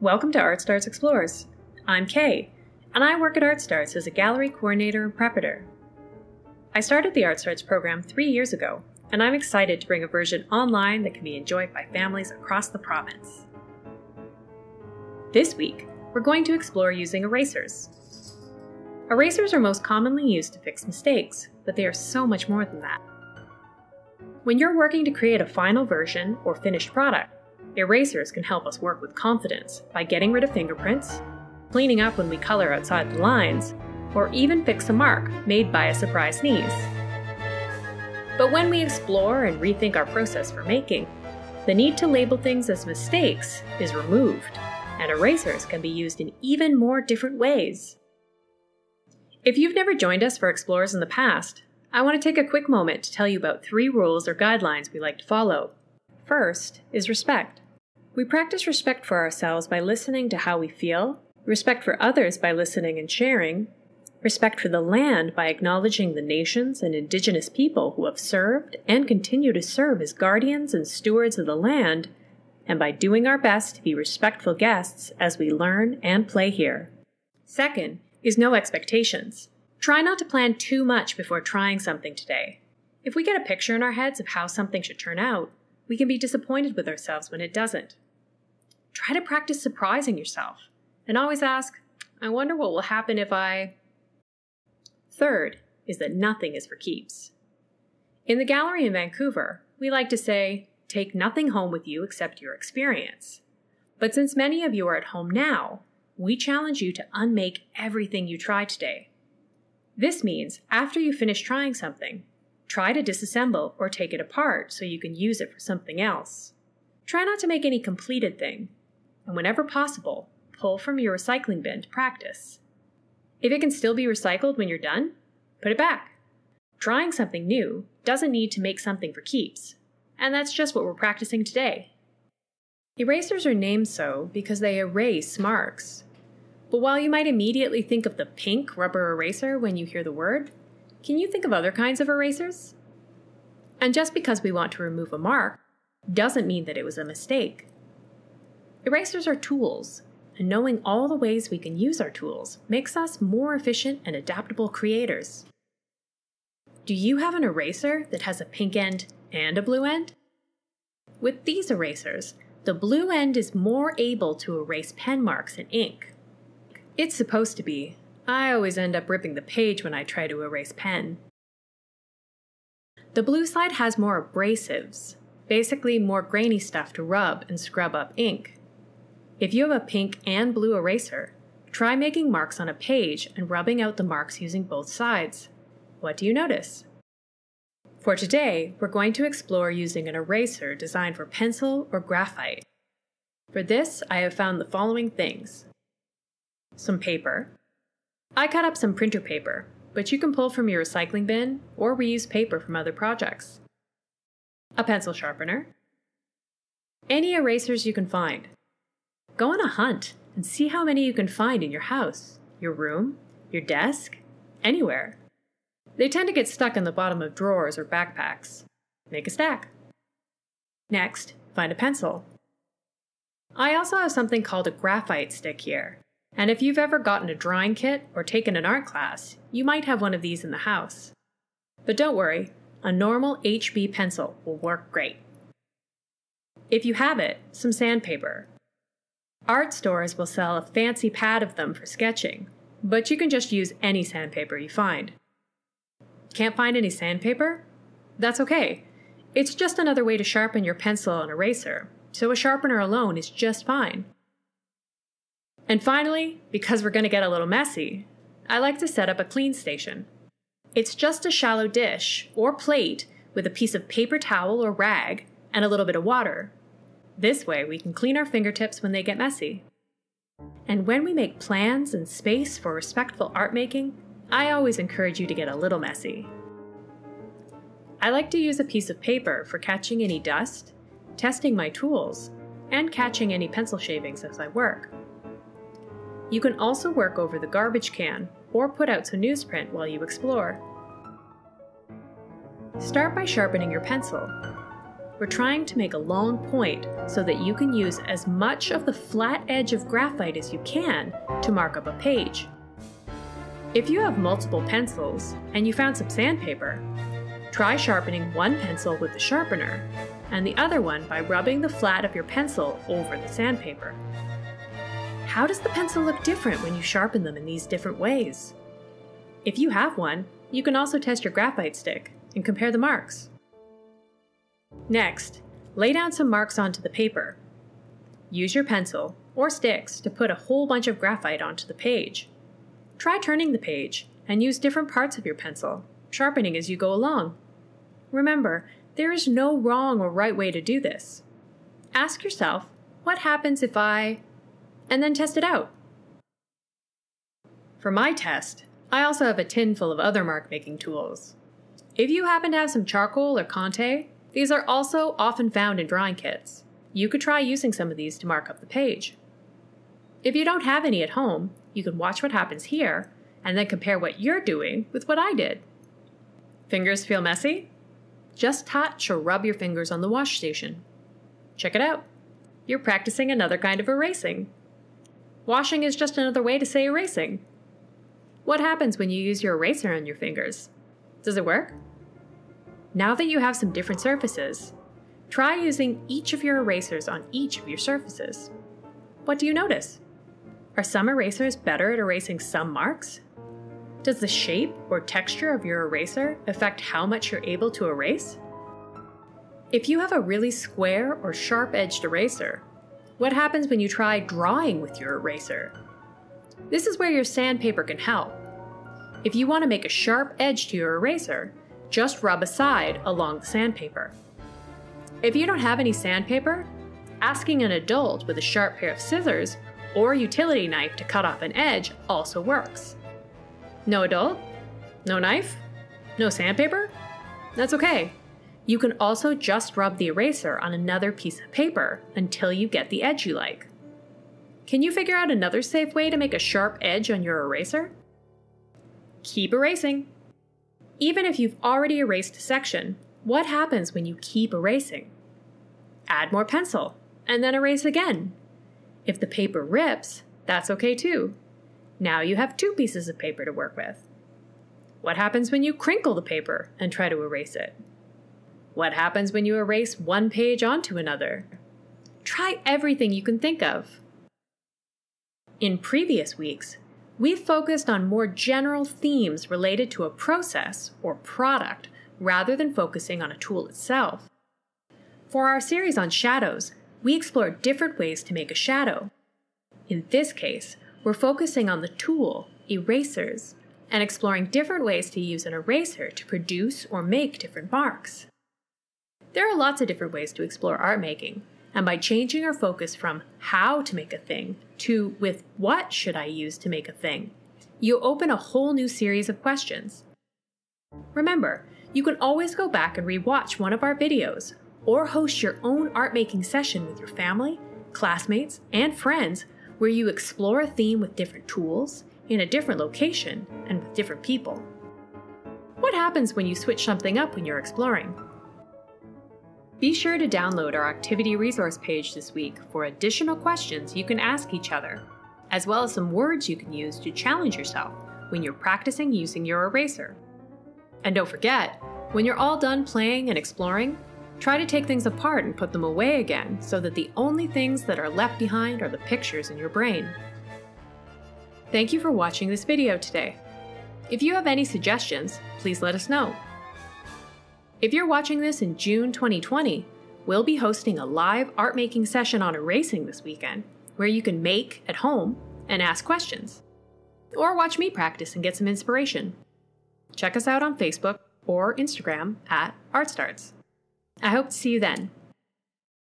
Welcome to ArtStarts Explores. I'm Kay, and I work at ArtStarts as a gallery coordinator and preparator. I started the ArtStarts program three years ago, and I'm excited to bring a version online that can be enjoyed by families across the province. This week, we're going to explore using erasers. Erasers are most commonly used to fix mistakes, but they are so much more than that. When you're working to create a final version or finished product, erasers can help us work with confidence by getting rid of fingerprints, cleaning up when we color outside the lines, or even fix a mark made by a surprise sneeze. But when we explore and rethink our process for making, the need to label things as mistakes is removed, and erasers can be used in even more different ways. If you've never joined us for Explores in the past, I want to take a quick moment to tell you about three rules or guidelines we like to follow. First is respect. We practice respect for ourselves by listening to how we feel, respect for others by listening and sharing, respect for the land by acknowledging the nations and indigenous people who have served and continue to serve as guardians and stewards of the land, and by doing our best to be respectful guests as we learn and play here. Second is no expectations. Try not to plan too much before trying something today. If we get a picture in our heads of how something should turn out, we can be disappointed with ourselves when it doesn't. Try to practice surprising yourself and always ask, I wonder what will happen if I. Third is that nothing is for keeps. In the gallery in Vancouver, we like to say, take nothing home with you except your experience. But since many of you are at home now, we challenge you to unmake everything you try today this means after you finish trying something, try to disassemble or take it apart so you can use it for something else. Try not to make any completed thing, and whenever possible, pull from your recycling bin to practice. If it can still be recycled when you're done, put it back. Trying something new doesn't need to make something for keeps, and that's just what we're practicing today. Erasers are named so because they erase marks, but while you might immediately think of the pink rubber eraser when you hear the word, can you think of other kinds of erasers? And just because we want to remove a mark doesn't mean that it was a mistake. Erasers are tools, and knowing all the ways we can use our tools makes us more efficient and adaptable creators. Do you have an eraser that has a pink end and a blue end? With these erasers, the blue end is more able to erase pen marks and ink, it's supposed to be. I always end up ripping the page when I try to erase pen. The blue side has more abrasives, basically more grainy stuff to rub and scrub up ink. If you have a pink and blue eraser, try making marks on a page and rubbing out the marks using both sides. What do you notice? For today, we're going to explore using an eraser designed for pencil or graphite. For this, I have found the following things some paper. I cut up some printer paper, but you can pull from your recycling bin or reuse paper from other projects. A pencil sharpener. Any erasers you can find. Go on a hunt and see how many you can find in your house, your room, your desk, anywhere. They tend to get stuck in the bottom of drawers or backpacks. Make a stack. Next, find a pencil. I also have something called a graphite stick here. And if you've ever gotten a drawing kit or taken an art class, you might have one of these in the house. But don't worry, a normal HB pencil will work great. If you have it, some sandpaper. Art stores will sell a fancy pad of them for sketching, but you can just use any sandpaper you find. Can't find any sandpaper? That's okay. It's just another way to sharpen your pencil and eraser, so a sharpener alone is just fine. And finally, because we're going to get a little messy, I like to set up a clean station. It's just a shallow dish or plate with a piece of paper towel or rag and a little bit of water. This way, we can clean our fingertips when they get messy. And when we make plans and space for respectful art making, I always encourage you to get a little messy. I like to use a piece of paper for catching any dust, testing my tools, and catching any pencil shavings as I work. You can also work over the garbage can or put out some newsprint while you explore. Start by sharpening your pencil. we're trying to make a long point so that you can use as much of the flat edge of graphite as you can to mark up a page. If you have multiple pencils and you found some sandpaper, try sharpening one pencil with the sharpener and the other one by rubbing the flat of your pencil over the sandpaper. How does the pencil look different when you sharpen them in these different ways? If you have one, you can also test your graphite stick and compare the marks. Next, lay down some marks onto the paper. Use your pencil or sticks to put a whole bunch of graphite onto the page. Try turning the page and use different parts of your pencil, sharpening as you go along. Remember, there is no wrong or right way to do this. Ask yourself, what happens if I... and then test it out. For my test, I also have a tin full of other mark making tools. If you happen to have some charcoal or Conte, these are also often found in drawing kits. You could try using some of these to mark up the page. If you don't have any at home, you can watch what happens here and then compare what you're doing with what I did. Fingers feel messy? Just touch or rub your fingers on the wash station. Check it out. You're practicing another kind of erasing. Washing is just another way to say erasing. What happens when you use your eraser on your fingers? Does it work? Now that you have some different surfaces, try using each of your erasers on each of your surfaces. What do you notice? Are some erasers better at erasing some marks? Does the shape or texture of your eraser affect how much you're able to erase? If you have a really square or sharp-edged eraser, what happens when you try drawing with your eraser? This is where your sandpaper can help. If you want to make a sharp edge to your eraser, just rub a side along the sandpaper. If you don't have any sandpaper, asking an adult with a sharp pair of scissors or utility knife to cut off an edge also works. No adult? No knife? No sandpaper? That's okay. You can also just rub the eraser on another piece of paper until you get the edge you like. Can you figure out another safe way to make a sharp edge on your eraser? Keep erasing. Even if you've already erased a section, what happens when you keep erasing? Add more pencil, and then erase again. If the paper rips, that's okay too. Now you have two pieces of paper to work with. What happens when you crinkle the paper and try to erase it? What happens when you erase one page onto another? Try everything you can think of. In previous weeks, we've focused on more general themes related to a process or product rather than focusing on a tool itself. For our series on shadows, we explore different ways to make a shadow. In this case, we're focusing on the tool, erasers, and exploring different ways to use an eraser to produce or make different marks. There are lots of different ways to explore art making, and by changing our focus from how to make a thing to with what should I use to make a thing, you open a whole new series of questions. Remember, you can always go back and rewatch one of our videos or host your own art making session with your family, classmates, and friends where you explore a theme with different tools, in a different location, and with different people. What happens when you switch something up when you're exploring? Be sure to download our activity resource page this week for additional questions you can ask each other, as well as some words you can use to challenge yourself when you're practicing using your eraser. And don't forget, when you're all done playing and exploring, try to take things apart and put them away again so that the only things that are left behind are the pictures in your brain. Thank you for watching this video today. If you have any suggestions, please let us know. If you're watching this in June 2020, we'll be hosting a live art making session on erasing this weekend, where you can make at home and ask questions. Or watch me practice and get some inspiration. Check us out on Facebook or Instagram at ArtStarts. I hope to see you then.